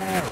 Yeah.